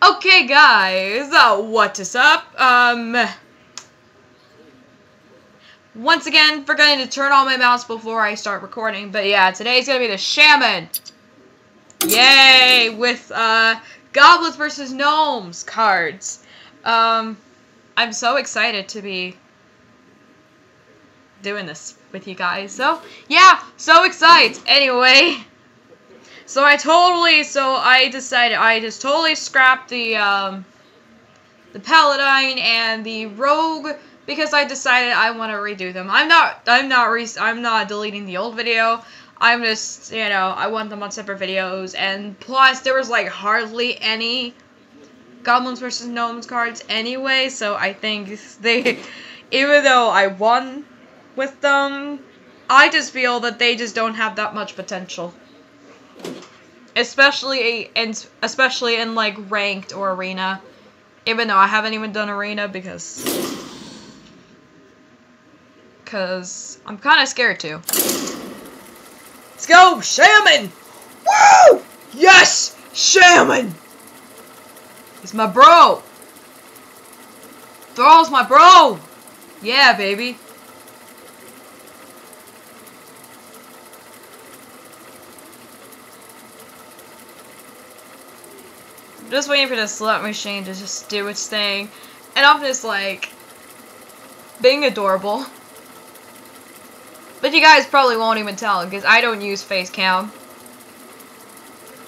Okay, guys, uh, what is up? Um, once again, forgetting to turn on my mouse before I start recording, but yeah, today's gonna be the Shaman. Yay, with, uh, Goblins versus Gnomes cards. Um, I'm so excited to be doing this with you guys. So, yeah, so excited. Anyway, so I totally, so I decided, I just totally scrapped the, um, the Paladin and the Rogue because I decided I want to redo them. I'm not, I'm not, re I'm not deleting the old video. I'm just, you know, I want them on separate videos. And plus, there was like hardly any Goblins versus Gnomes cards anyway, so I think they, even though I won with them, I just feel that they just don't have that much potential. Especially in, especially in like ranked or arena. Even though I haven't even done arena because, because I'm kind of scared to. Let's go, Shaman! Woo! Yes, Shaman! He's my bro. Thrall's my bro. Yeah, baby. Just waiting for the slot machine to just do its thing. And I'm just like being adorable. But you guys probably won't even tell because I don't use face cam.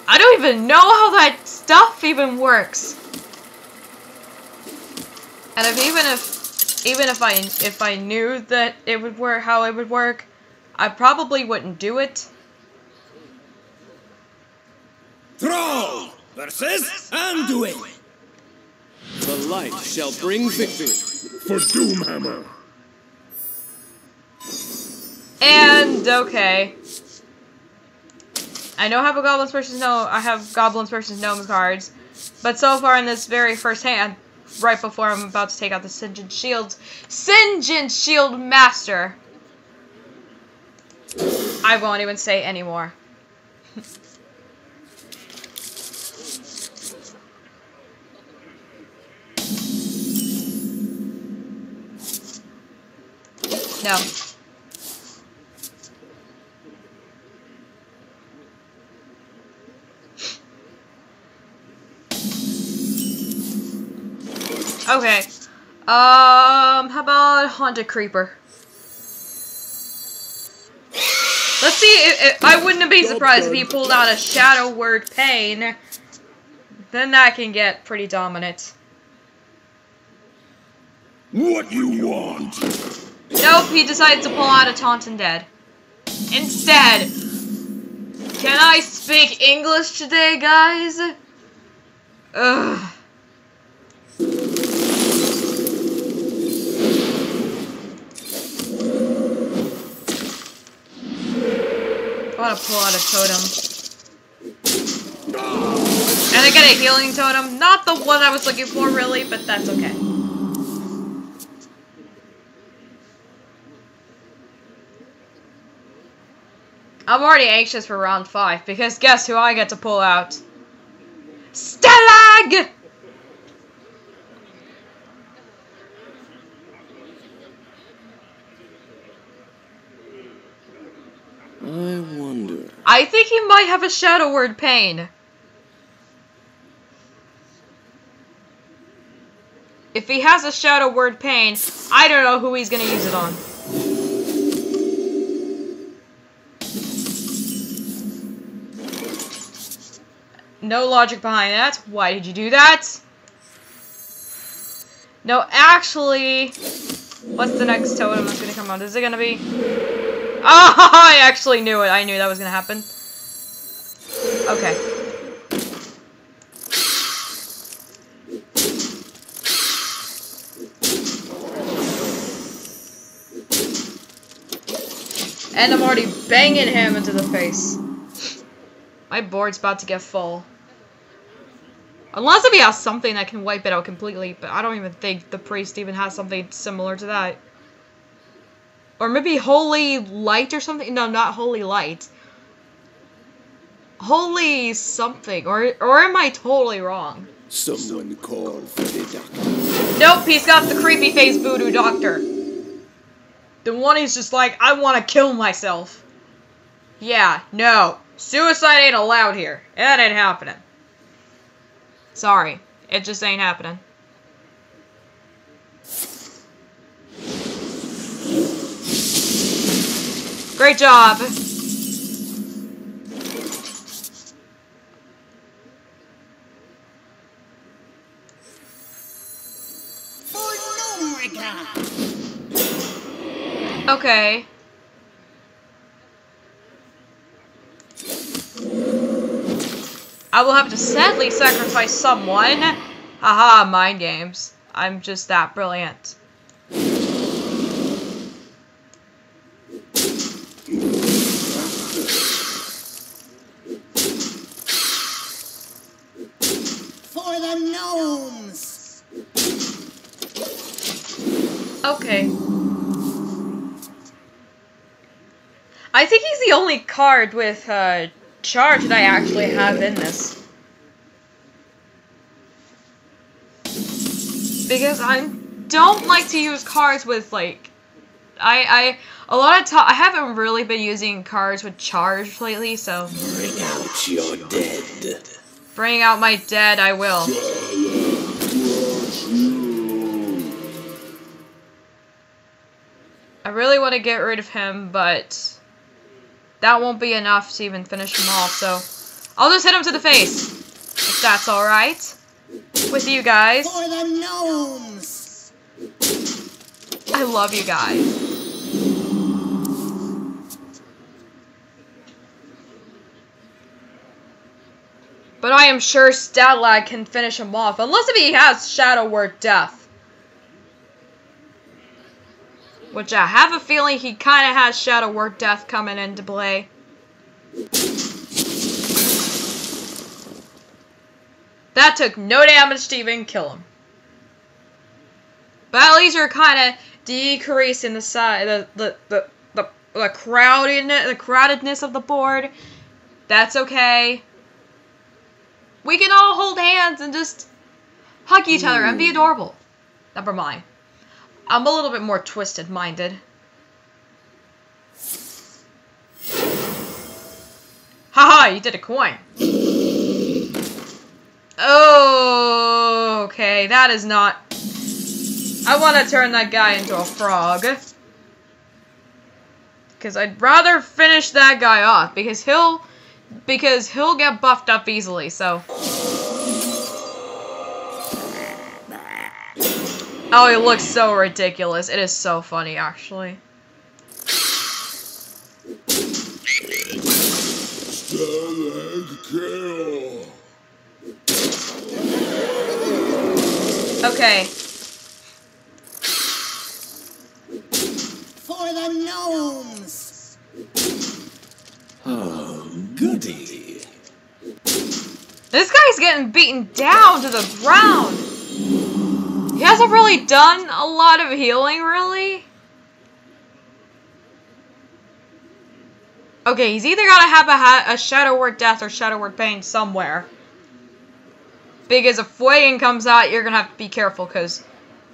I don't even know how that stuff even works. And if even if even if I if I knew that it would work how it would work, I probably wouldn't do it. Thrall versus Anduin. The light shall bring victory. For Doomhammer. And okay. I know I have a Goblins versus No I have Goblins versus Gnomes cards. But so far in this very first hand, right before I'm about to take out the Sen'jin Shields, Sen'jin Shield Master. I won't even say anymore. no. Okay. Um, how about Haunted Creeper? Let's see, if, if, I wouldn't be surprised if he pulled out a Shadow Word Pain. Then that can get pretty dominant. What you want? Nope, he decided to pull out a Taunt Dead. Instead, can I speak English today, guys? Ugh. I want to pull out a totem. And I get a healing totem. Not the one I was looking for, really, but that's okay. I'm already anxious for round 5, because guess who I get to pull out? Stalagg! I wonder. I think he might have a Shadow Word Pain. If he has a Shadow Word Pain, I don't know who he's gonna use it on. No logic behind that. Why did you do that? No, actually, what's the next totem that's gonna come out? Is it gonna be... Oh, I actually knew it. I knew that was gonna happen. Okay. And I'm already banging him into the face. My board's about to get full. Unless if he has something that can wipe it out completely, but I don't even think the priest even has something similar to that. Or maybe Holy Light or something? No, not Holy Light. Holy something. Or, or am I totally wrong? Someone call for the doctor. Nope, he's got the creepy face voodoo doctor. The one he's just like, I want to kill myself. Yeah, no. Suicide ain't allowed here. That ain't happening. Sorry. It just ain't happening. Great job. Okay. I will have to sadly sacrifice someone. Haha, mind games. I'm just that brilliant. For the gnomes! Okay. I think he's the only card with uh, charge that I actually have in this. Because I don't like to use cards with like, I I a lot of time I haven't really been using cards with charge lately, so Bring out your dead. bring out my dead, I will. I really want to get rid of him, but that won't be enough to even finish him off, so I'll just hit him to the face. If that's alright. With you guys. For the gnomes! I love you guys. But I am sure Stalagg can finish him off, unless if he has Shadow Word Death. Which I have a feeling he kind of has Shadow Word Death coming into play. That took no damage to even kill him. But at least you're kind of decreasing the size, the the the the, the crowdedness, the crowdedness of the board. That's okay. We can all hold hands and just hug each other and be hmm. adorable. Never mind. I'm a little bit more twisted minded. Haha, you did a coin. Oh, okay, that is not. I want to turn that guy into a frog. Because I'd rather finish that guy off, because he'll. Because he'll get buffed up easily, so. Oh, he looks so ridiculous. It is so funny, actually. Okay. For the gnomes! Oh, goody. This guy's getting beaten down to the ground. He hasn't really done a lot of healing, really. Okay, he's either gotta have a, ha a Shadow Word Death or Shadow Word Pain somewhere. Because if Feugen comes out, you're gonna have to be careful, because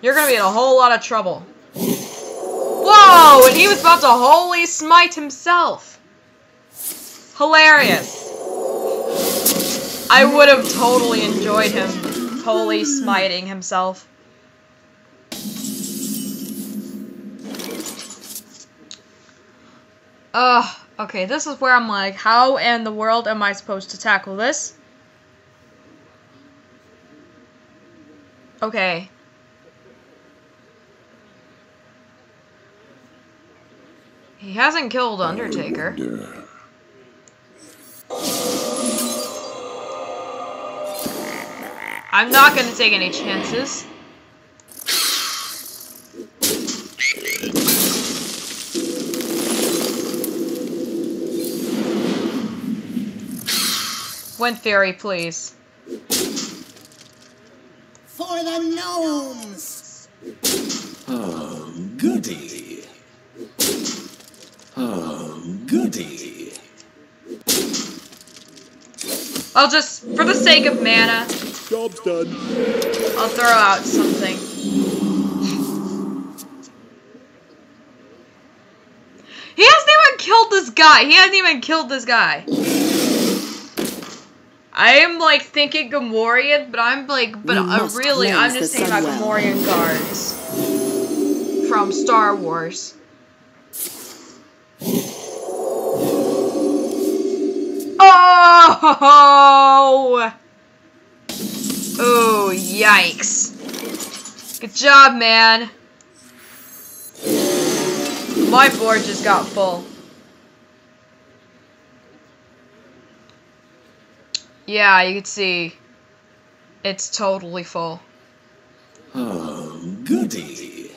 you're gonna be in a whole lot of trouble. Whoa! And he was about to Holy Smite himself. Hilarious. I would have totally enjoyed him Holy Smiting himself. Ugh. Okay, this is where I'm like, how in the world am I supposed to tackle this? Okay. He hasn't killed Undertaker. I'm not gonna take any chances. Windfury, please. For the gnomes! Oh, goody. Oh, goody. I'll just, for the sake of mana, Job's done. I'll throw out something. He hasn't even killed this guy. He hasn't even killed this guy. I am like thinking Gamorrean, but I'm like, but uh, really, I'm just thinking about well. Gamorrean guards from Star Wars. Oh! Oh, yikes. Good job, man. My board just got full. Yeah, you can see. It's totally full. Oh, goody.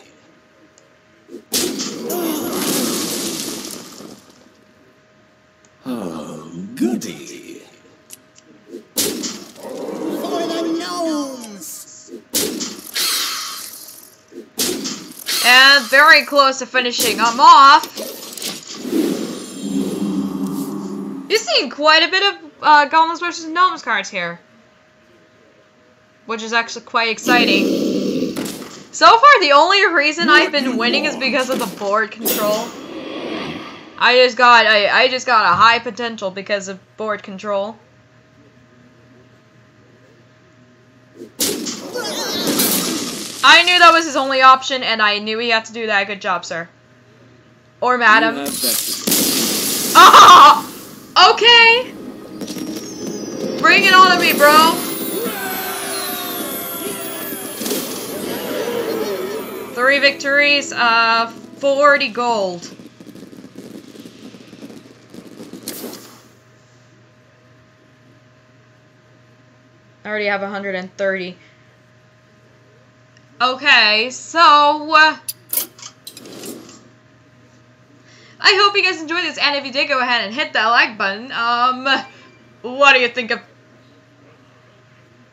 Oh, goody. For the gnomes. And very close to finishing I'm off. You're seeing quite a bit of uh, Goblins versus Gnomes cards here. Which is actually quite exciting. So far, the only reason I've been winning is because of the board control. I just got I, I just got a high potential because of board control. I knew that was his only option, and I knew he had to do that. Good job, sir. Or madam. Ah! Okay. Bring it on to me, bro. Three victories, uh, 40 gold. I already have 130. Okay, so... uh, I hope you guys enjoyed this, and if you did, go ahead and hit that like button. Um, what do you think of...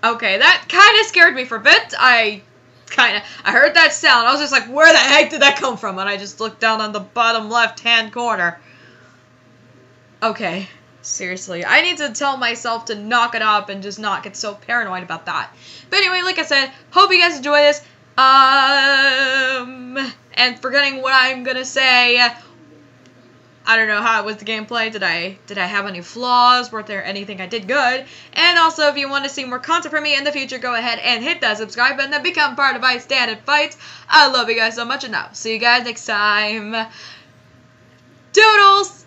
Okay, that kind of scared me for a bit. I kind of... I heard that sound. I was just like, where the heck did that come from? And I just looked down on the bottom left-hand corner. Okay. Seriously, I need to tell myself to knock it up and just not get so paranoid about that. But anyway, like I said, hope you guys enjoy this. Um, and forgetting what I'm gonna say, I don't know how it was the gameplay. Did I did I have any flaws? Were there anything I did good? And also, if you want to see more content from me in the future, go ahead and hit that subscribe button and become part of my standard fights. I love you guys so much, and I'll see you guys next time. Doodles.